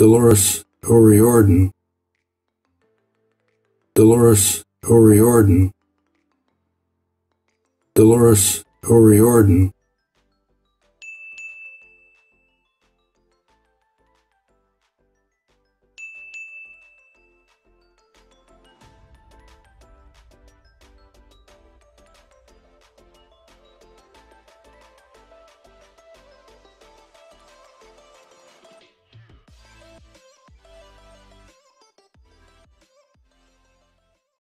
Dolores O'Riordan, Dolores O'Riordan, Dolores O'Riordan.